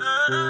Uh-uh.